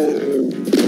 Uh,